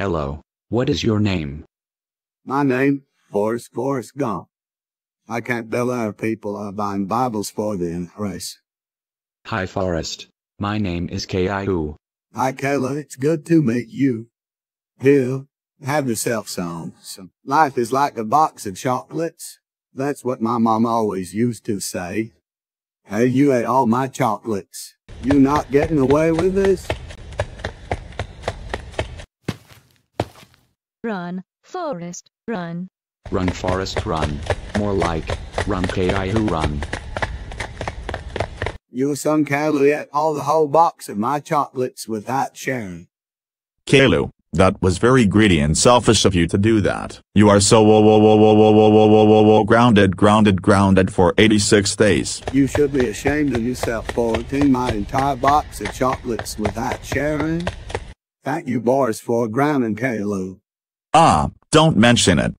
Hello, what is your name? My name, Forrest Forrest Gump. I can't tell other people are buying Bibles for the race. Hi Forrest, my name is Caillou Hi, Caillou. It's good to meet you. Here, have yourself some. some. Life is like a box of chocolates. That's what my mom always used to say. Hey, you ate all my chocolates. You not getting away with this? Run, Forrest, run. Run Forrest run. More like, run Caillou run. Your son Caillou ate all the whole box of my chocolates without sharing. Caillou, that was very greedy and selfish of you to do that. You are so whoa whoa whoa whoa whoa whoa whoa whoa whoa whoa grounded grounded grounded for 86 days. You should be ashamed of yourself for eating my entire box of chocolates without sharing. Thank you, boys, for grounding Caillou. Ah, don't mention it.